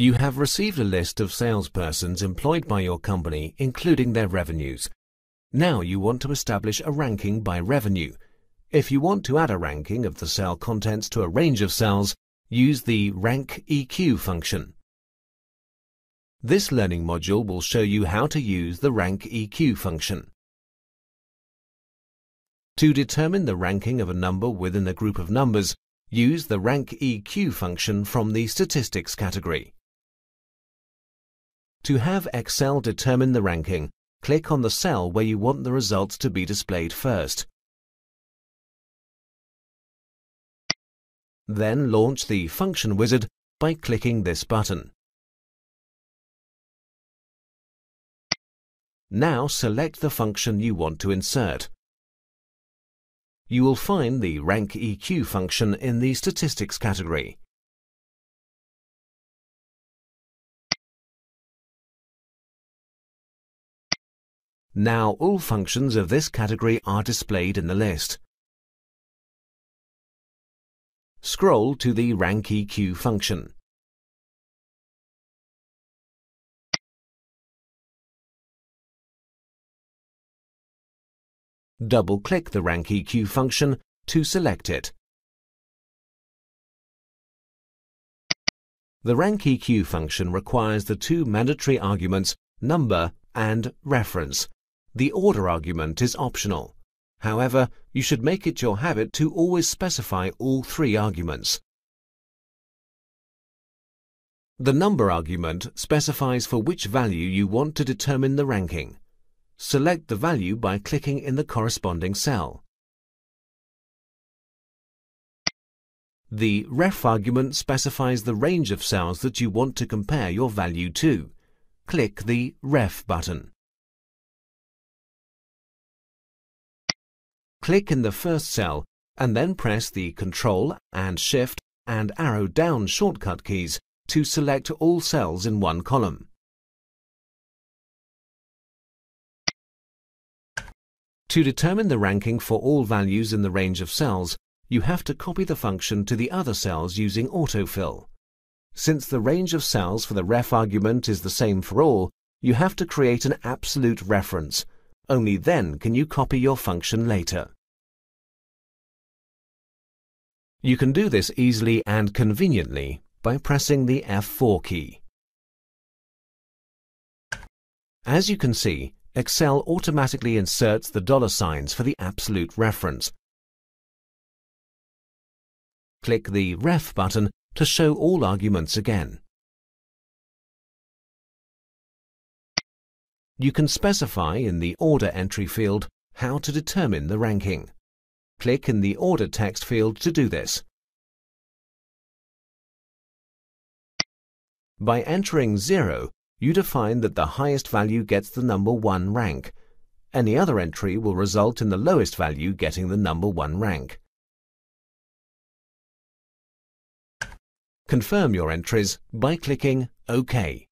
You have received a list of salespersons employed by your company, including their revenues. Now you want to establish a ranking by revenue. If you want to add a ranking of the cell contents to a range of cells, use the Rank EQ function. This learning module will show you how to use the Rank EQ function. To determine the ranking of a number within a group of numbers, use the Rank EQ function from the Statistics category. To have Excel determine the ranking, click on the cell where you want the results to be displayed first. Then launch the Function Wizard by clicking this button. Now select the function you want to insert. You will find the Rank EQ function in the Statistics category. Now all functions of this category are displayed in the list. Scroll to the RankEQ function. Double-click the RankEQ function to select it. The RankEQ function requires the two mandatory arguments number and reference. The order argument is optional. However, you should make it your habit to always specify all three arguments. The number argument specifies for which value you want to determine the ranking. Select the value by clicking in the corresponding cell. The ref argument specifies the range of cells that you want to compare your value to. Click the ref button. Click in the first cell and then press the Control and Shift and arrow down shortcut keys to select all cells in one column. To determine the ranking for all values in the range of cells, you have to copy the function to the other cells using autofill. Since the range of cells for the ref argument is the same for all, you have to create an absolute reference. Only then can you copy your function later. You can do this easily and conveniently by pressing the F4 key. As you can see, Excel automatically inserts the dollar signs for the absolute reference. Click the Ref button to show all arguments again. You can specify in the Order entry field how to determine the ranking. Click in the Order text field to do this. By entering 0, you define that the highest value gets the number 1 rank. Any other entry will result in the lowest value getting the number 1 rank. Confirm your entries by clicking OK.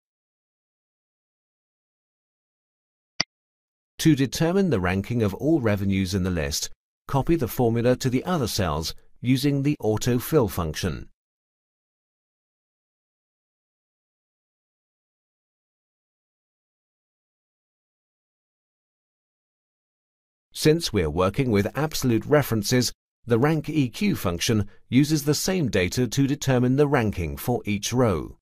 To determine the ranking of all revenues in the list, copy the formula to the other cells using the autofill function. Since we're working with absolute references, the rank EQ function uses the same data to determine the ranking for each row.